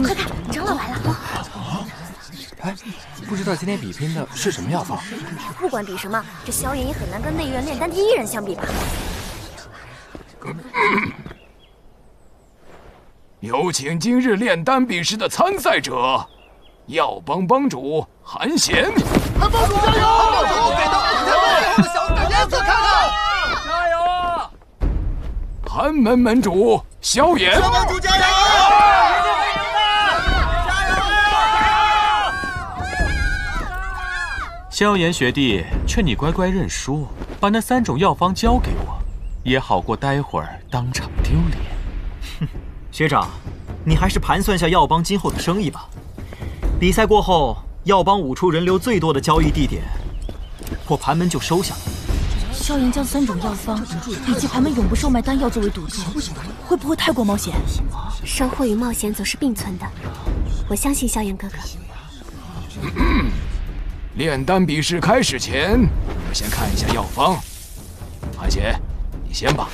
快看，长老来了。哎，不知道今天比拼的是什么药方？不管比什么，这萧炎也很难跟内院炼丹第一人相比吧？有请今日炼丹比试的参赛者，药帮帮主韩贤。帮主加油！帮主给到我们小子颜色看看！加油！寒门门主萧炎加油！萧炎学弟，劝你乖乖认输，把那三种药方交给我，也好过待会儿当场丢脸。哼。学长，你还是盘算下药帮今后的生意吧。比赛过后，药帮五处人流最多的交易地点，我盘门就收下了。萧炎将三种药方以及盘门永不售卖丹药作为赌注，会不会太过冒险？收获与冒险总是并存的，我相信萧炎哥哥。炼丹比试开始前，我们先看一下药方。韩邪，你先吧。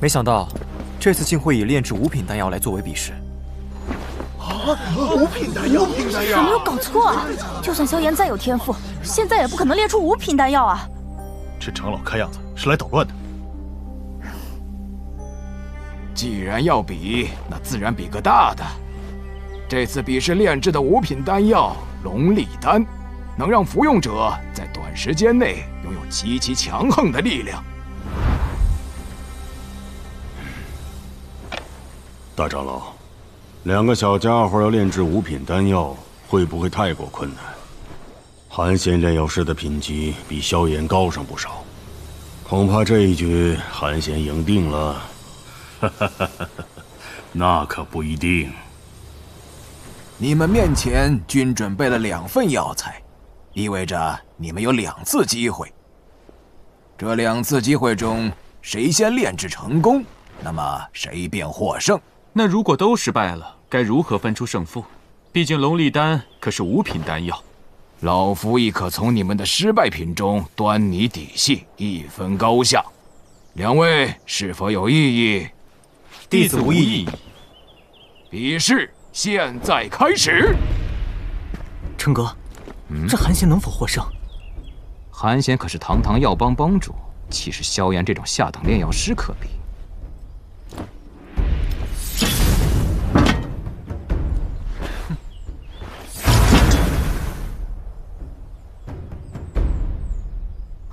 没想到，这次竟会以炼制五品丹药来作为比试。啊，五品丹药，五品丹药，有没有搞错啊？就算萧炎再有天赋，现在也不可能炼出五品丹药啊！这长老看样子是来捣乱的。既然要比，那自然比个大的。这次比试炼制的五品丹药龙力丹，能让服用者在短时间内拥有极其强横的力量。大长老，两个小家伙要炼制五品丹药，会不会太过困难？韩贤炼药师的品级比萧炎高上不少，恐怕这一局韩贤赢定了。哈哈哈哈哈！那可不一定。你们面前均准备了两份药材，意味着你们有两次机会。这两次机会中，谁先炼制成功，那么谁便获胜。那如果都失败了，该如何分出胜负？毕竟龙力丹可是五品丹药，老夫亦可从你们的失败品中端倪底细，一分高下。两位是否有异议？弟子无异议。比试现在开始。成哥，这韩贤能否获胜？韩贤可是堂堂药帮帮主，岂是萧炎这种下等炼药师可比？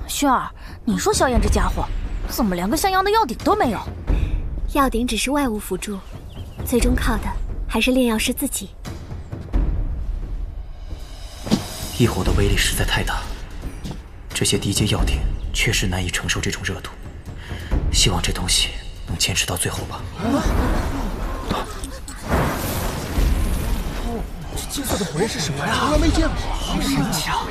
薰儿，你说萧炎这家伙怎么连个像样的药鼎都没有？药鼎只是外物辅助，最终靠的还是炼药师自己。异火的威力实在太大，这些低阶药鼎确实难以承受这种热度。希望这东西能坚持到最后吧。这金色的火焰是什么呀？从来没见过，好神奇啊！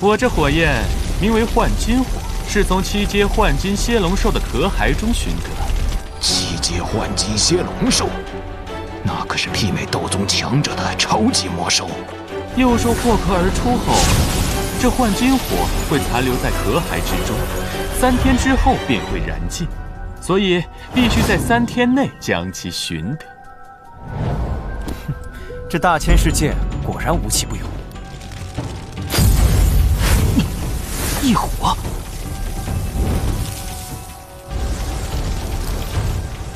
我这火焰名为幻金火，是从七阶幻金蝎龙兽的壳骸中寻得。七阶幻金蝎龙兽，那可是媲美斗宗强者的超级魔兽。又说破壳而出后，这幻金火会残留在壳骸之中，三天之后便会燃尽，所以必须在三天内将其寻得。哼，这大千世界果然无奇不有。异火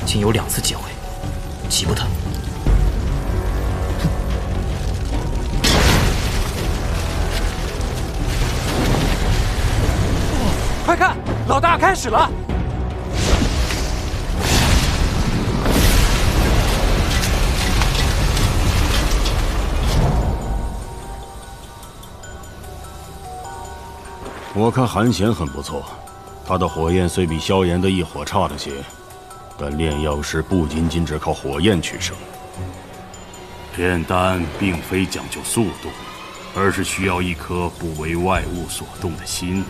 仅有两次机会急不得快看老大开始了。我看韩显很不错，他的火焰虽比萧炎的异火差了些，但炼药师不仅仅只靠火焰取胜。炼丹并非讲究速度，而是需要一颗不为外物所动的心。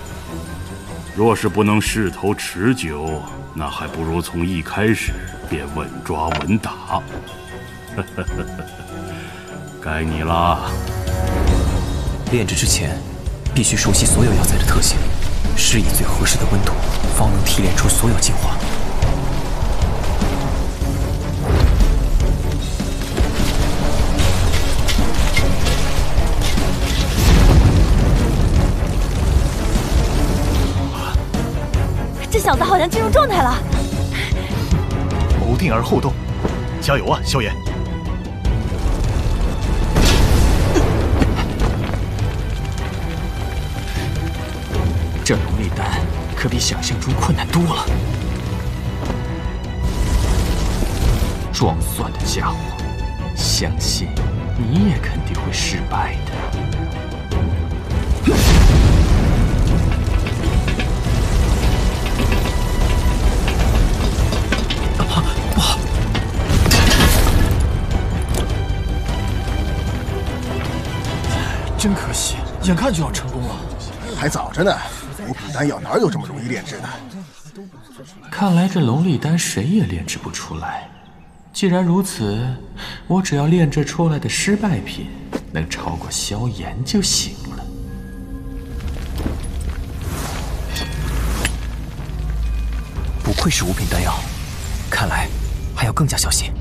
若是不能势头持久，那还不如从一开始便稳抓稳打。该你了。炼制之前，必须熟悉所有药材的特性，施以最合适的温度，方能提炼出所有精华。这小子好像进入状态了。谋定而后动，加油啊，萧炎！可比想象中困难多了。装蒜的家伙，相信你也肯定会失败的。不好！真可惜，眼看就要成功了。还早着呢，五品丹药哪有这么容易炼制的？看来这龙力丹谁也炼制不出来。既然如此，我只要炼制出来的失败品能超过萧炎就行了。不愧是五品丹药，看来还要更加小心。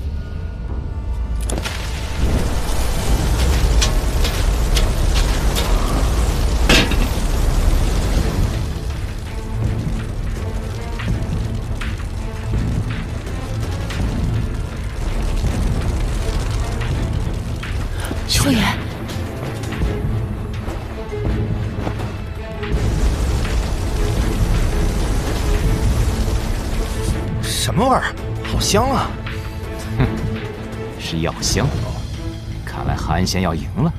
萧炎，什么味儿？好香啊！哼，是药香。看来韩仙要赢了。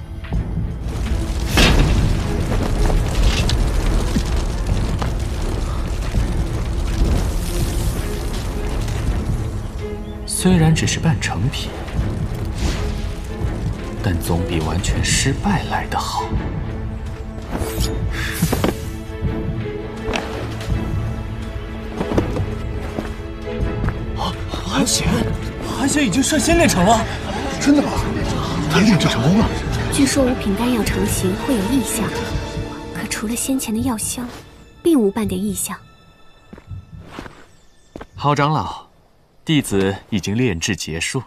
虽然只是半成品，但总比完全失败来得好。韩显，韩显已经率先炼成了，真的吗？他炼制成功了。据说五品丹药成型会有异象，可除了先前的药香，并无半点异象。郝长老，弟子已经炼制结束。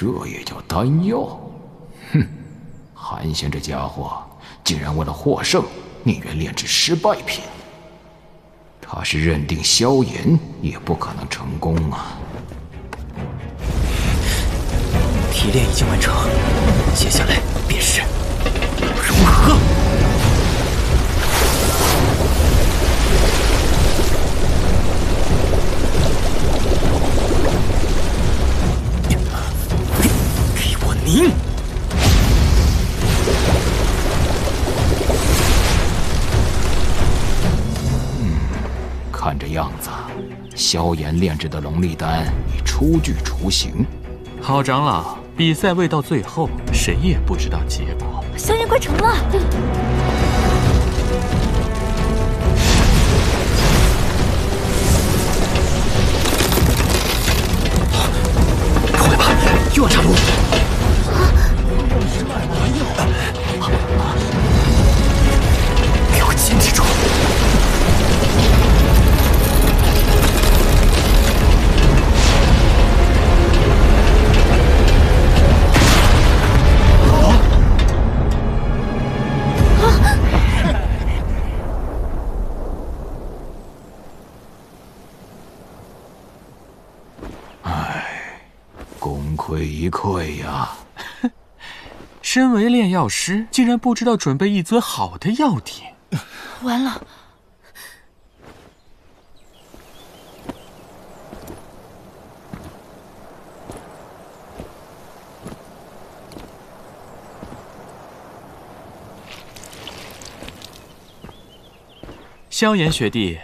这也叫丹药？哼！韩仙这家伙竟然为了获胜，宁愿炼制失败品。他是认定萧炎也不可能成功啊！提炼已经完成，接下来便是融合。给我凝！看这样子，萧炎炼制的龙力丹已初具雏形。好长老，比赛未到最后，谁也不知道结果。萧炎快成了！快吧，又要炸炉！药师，竟然不知道准备一尊好的药鼎，完了！萧炎学弟，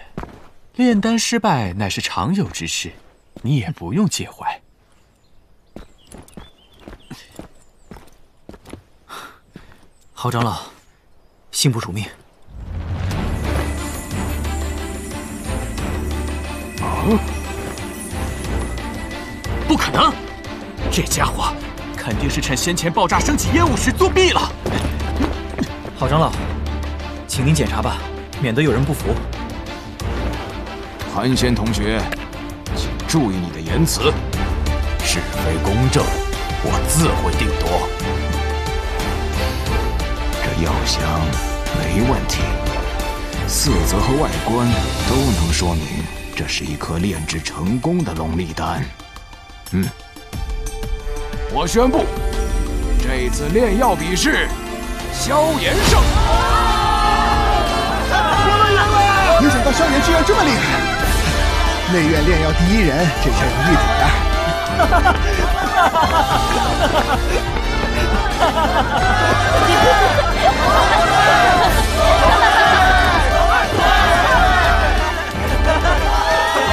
炼丹失败乃是常有之事，你也不用介怀。郝长老，幸不辱命。啊，不可能！这家伙肯定是趁先前爆炸升起烟雾时作弊了。郝长老，请您检查吧，免得有人不服。韩仙同学，请注意你的言辞，是非公正，我自会定夺。药香没问题，色泽和外观都能说明这是一颗炼制成功的龙力丹。嗯，我宣布，这次炼药比试，萧炎胜。没想到萧炎居然这么厉害，内院炼药第一人，这下有一主了。哈哈哈哈哈哈！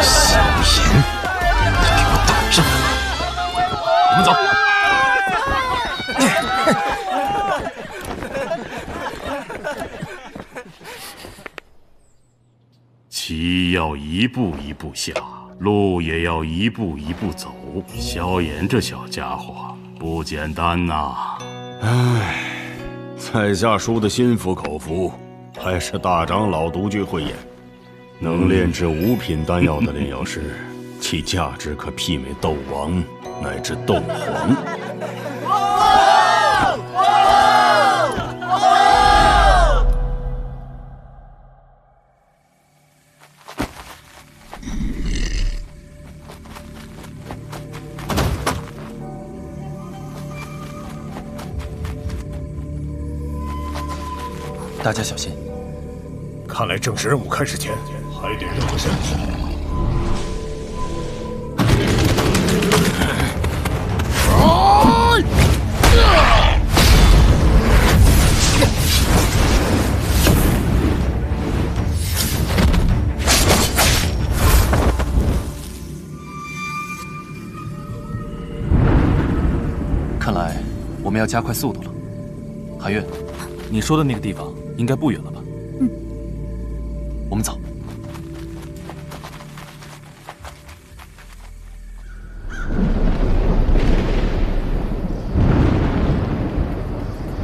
萧炎，你给我等着！我们走。棋要一步一步下，路也要一步一步走。萧炎这小家伙不简单呐！唉。在下输得心服口服，还是大长老独具慧眼。能炼制五品丹药的炼药师，其价值可媲美斗王乃至斗皇。大家小心！看来正式任务开始前，还得热个身。看来我们要加快速度了。韩月，你说的那个地方。应该不远了吧？嗯，我们走。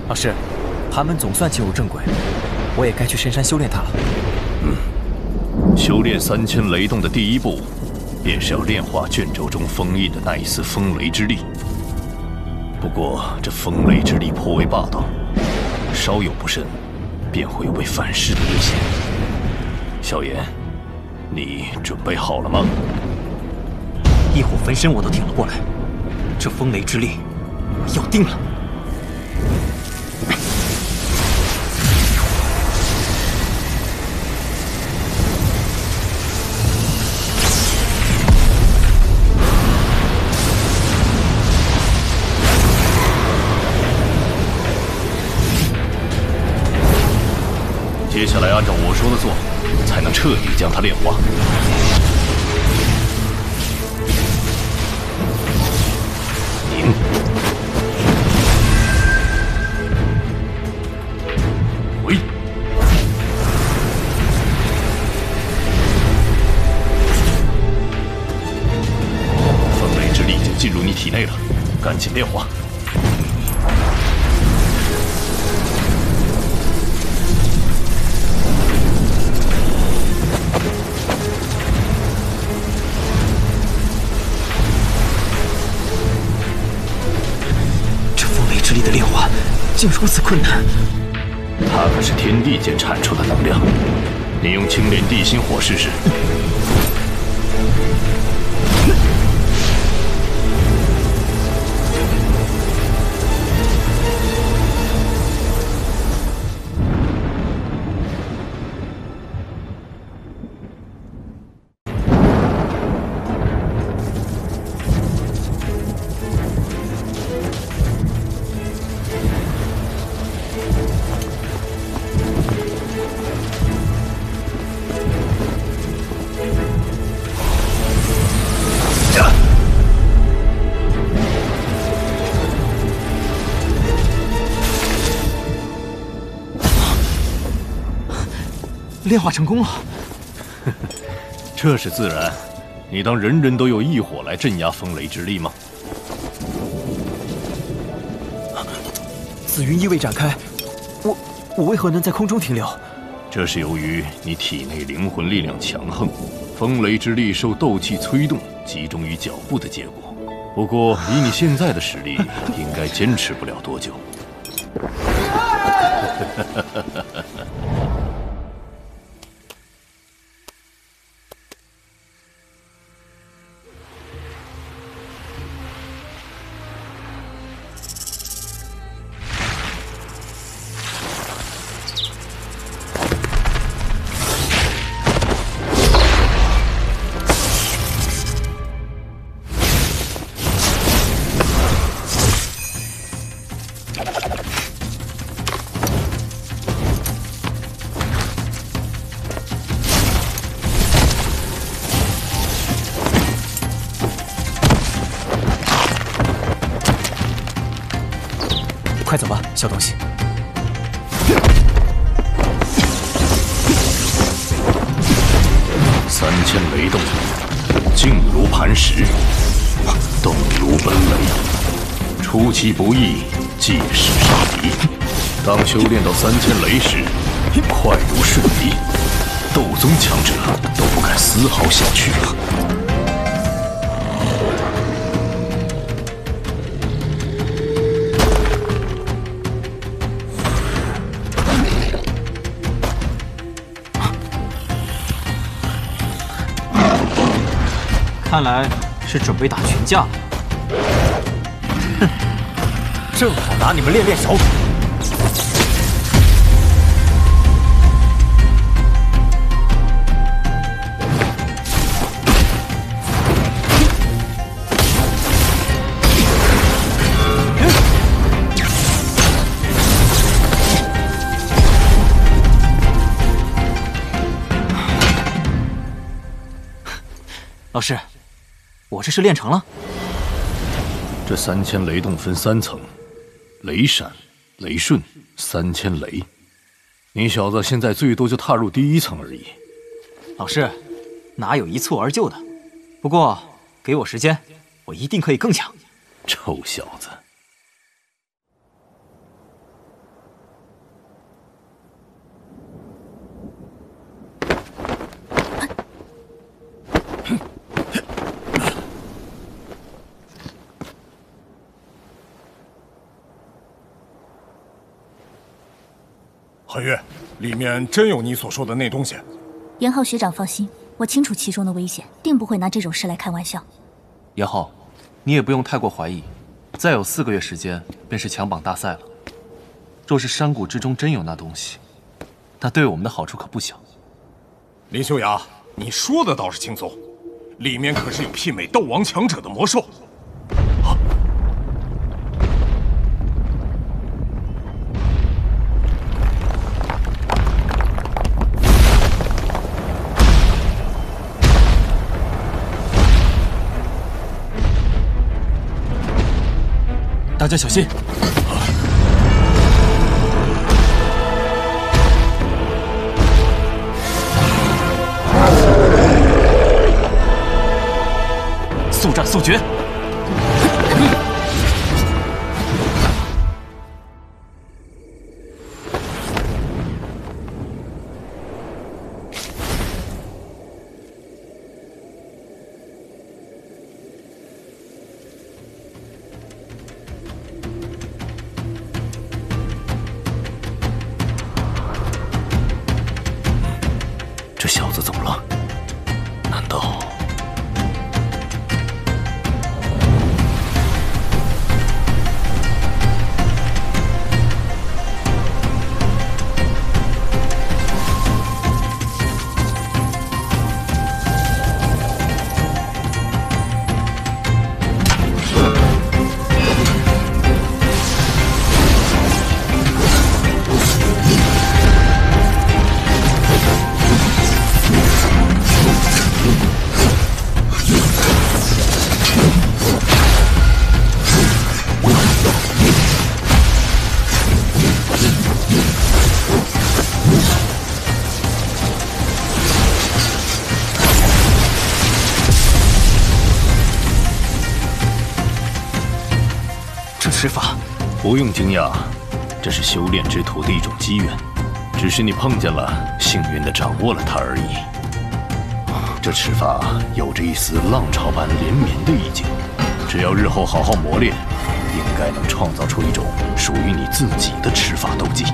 老师，寒门总算进入正轨，我也该去深山修炼它了。嗯，修炼三千雷动的第一步，便是要炼化卷轴中封印的那一丝风雷之力。不过这风雷之力颇为霸道，稍有不慎。便会有被反噬的危险。萧炎，你准备好了吗？异火分身我都挺了过来，这风雷之力，我要定了。接下来按照我说的做，才能彻底将它炼化。凝，回，风雷之力已经进入你体内了，赶紧炼化。竟如此困难！它可是天地间产出的能量，你用青莲地心火试试。炼化成功了。这是自然。你当人人都有异火来镇压风雷之力吗？紫云意未展开，我我为何能在空中停留？这是由于你体内灵魂力量强横，风雷之力受斗气催动，集中于脚步的结果。不过以你现在的实力，应该坚持不了多久。小东西。三千雷动，静如磐石，动如奔雷，出其不意，借势杀敌。当修炼到三千雷时，快如瞬移，斗宗强者都不敢丝毫小觑看来是准备打群架了。哼，正好拿你们练练手。老师。我这是练成了。这三千雷动分三层，雷闪、雷瞬、三千雷。你小子现在最多就踏入第一层而已。老师，哪有一蹴而就的？不过给我时间，我一定可以更强。臭小子！皓月，里面真有你所说的那东西？严浩学长放心，我清楚其中的危险，定不会拿这种事来开玩笑。严浩，你也不用太过怀疑，再有四个月时间便是强榜大赛了。若是山谷之中真有那东西，那对我们的好处可不小。林修雅，你说的倒是轻松，里面可是有媲美斗王强者的魔兽。大家小心！速战速决！不用惊讶，这是修炼之途的一种机缘，只是你碰见了，幸运地掌握了它而已。这吃法有着一丝浪潮般连绵的意境，只要日后好好磨练，应该能创造出一种属于你自己的吃法斗技。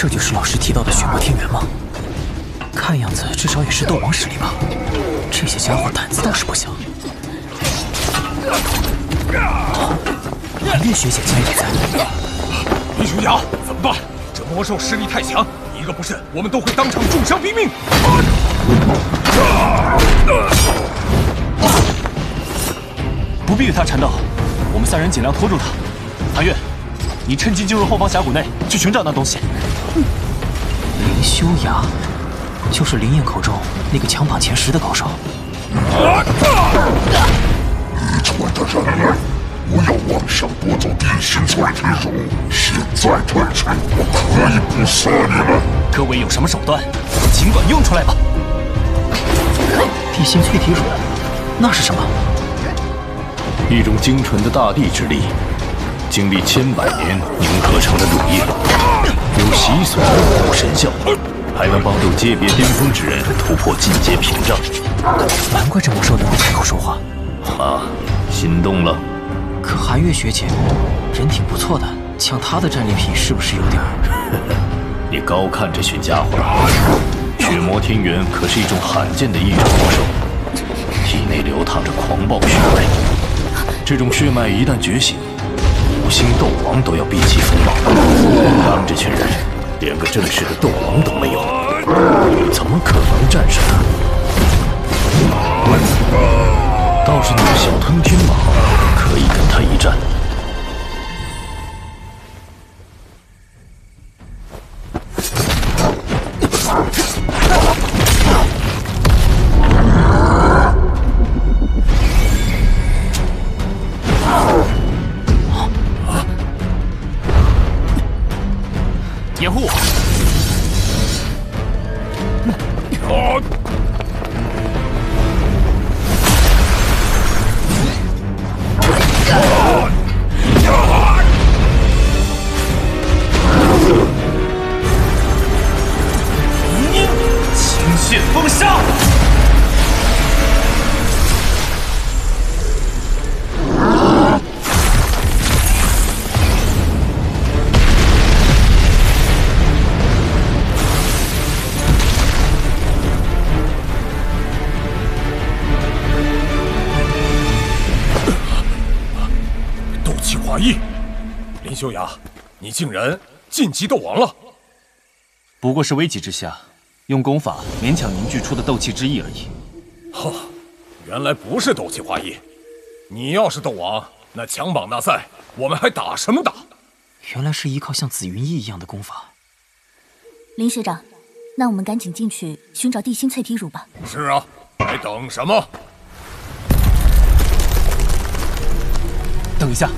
这就是老师提到的血魔天元吗？看样子至少也是斗王实力吧。这些家伙胆子倒是不小。蓝月学姐竟然也在。林修雅，怎么办？这魔兽实力太强，一个不慎，我们都会当场重伤毙命。不必与他缠斗，我们三人尽量拖住他。谭月，你趁机进入后方峡谷内去寻找那东西。林修崖，就是林燕口中那个强榜前十的高手。愚蠢的人类，不要妄想夺走地心淬体乳，现在退去，我可以不杀你们。各位有什么手段，尽管用出来吧。地心淬体乳，那是什么？一种精纯的大地之力，经历千百年凝合成的乳液，有习俗的武神效，还能帮助界别巅峰之人突破进阶屏障。难怪这魔兽能够开口说话。啊，心动了？可寒月学姐人挺不错的，抢她的战利品是不是有点？你高看这群家伙了。血魔天元可是一种罕见的异种魔兽，体内流淌着狂暴血脉。这种血脉一旦觉醒，五星斗王都要避其锋芒。他们这群人连个正式的斗王都没有，怎么可能战胜他？倒是你们小吞天蟒可以跟他一战。你竟然晋级斗王了！不过是危急之下，用功法勉强凝聚出的斗气之意而已。哈，原来不是斗气化翼。你要是斗王，那强榜大赛我们还打什么打？原来是依靠像紫云翼一样的功法。林学长，那我们赶紧进去寻找地心淬体乳吧。是啊，还等什么？等一下，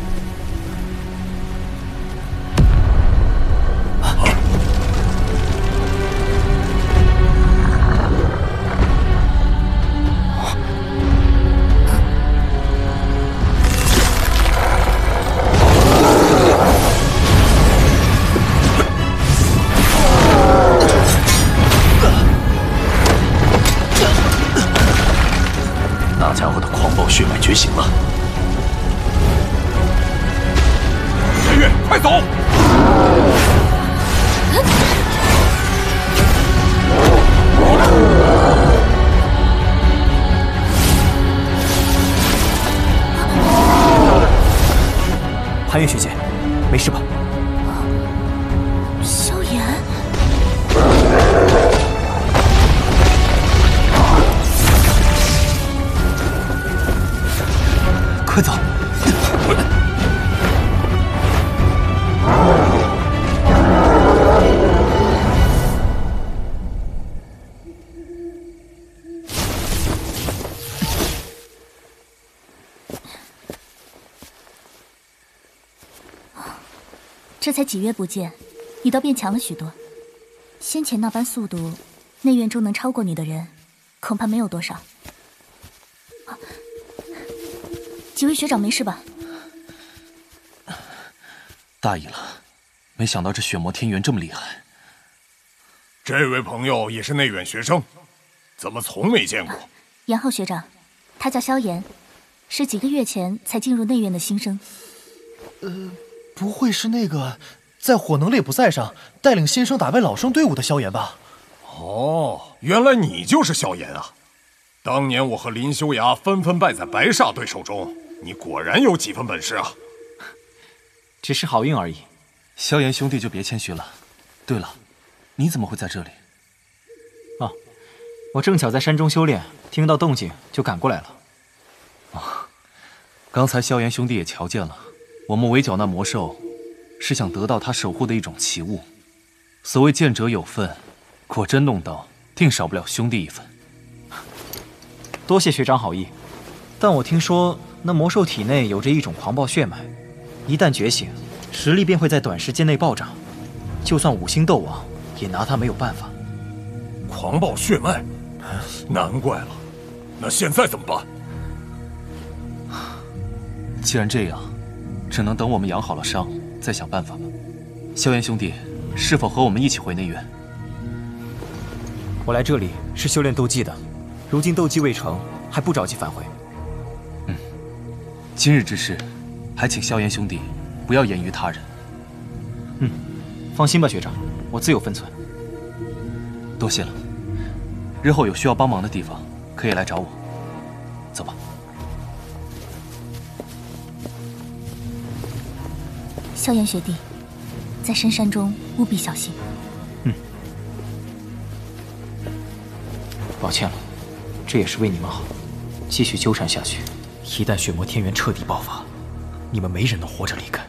月学姐，没事吧？才几月不见，你倒变强了许多。先前那般速度，内院中能超过你的人，恐怕没有多少。啊几位学长没事吧？大意了，没想到这血魔天元这么厉害。这位朋友也是内院学生，怎么从没见过？严浩学长，他叫萧炎，是几个月前才进入内院的新生。呃，不会是那个在火能猎捕赛上带领新生打败老生队伍的萧炎吧？哦，原来你就是萧炎啊！当年我和林修崖纷纷败在白煞队手中，你果然有几分本事啊！只是好运而已。萧炎兄弟就别谦虚了。对了，你怎么会在这里？哦，我正巧在山中修炼，听到动静就赶过来了。刚才萧炎兄弟也瞧见了，我们围剿那魔兽，是想得到他守护的一种奇物。所谓见者有份，果真弄到，定少不了兄弟一份。多谢学长好意，但我听说那魔兽体内有着一种狂暴血脉，一旦觉醒，实力便会在短时间内暴涨，就算五星斗王也拿他没有办法。狂暴血脉，难怪了。那现在怎么办？既然这样，只能等我们养好了伤，再想办法吧。萧炎兄弟，是否和我们一起回内院？我来这里是修炼斗技的，如今斗技未成，还不着急返回。嗯今日之事，还请萧炎兄弟不要言于他人。嗯，放心吧，学长，我自有分寸。多谢了。日后有需要帮忙的地方，可以来找我。萧炎学弟，在深山中务必小心。嗯抱歉了，这也是为你们好。继续纠缠下去，一旦血魔天元彻底爆发，你们没人能活着离开。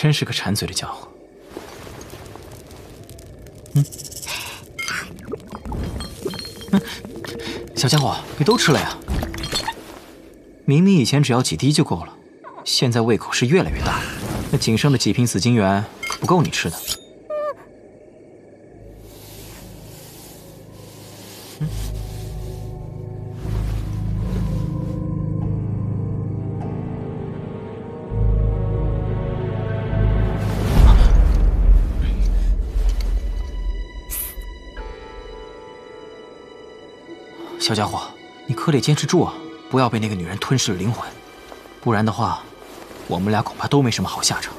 真是个馋嘴的家伙。嗯，小家伙，你都吃了呀？明明以前只要几滴就够了，现在胃口是越来越大。那仅剩的几瓶紫金元不够你吃的。小家伙，你可得坚持住啊！不要被那个女人吞噬了灵魂，不然的话，我们俩恐怕都没什么好下场。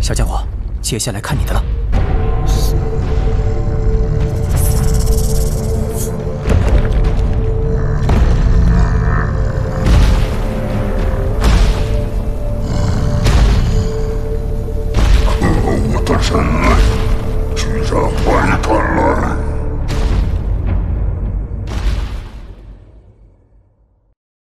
小家伙，接下来看你的了。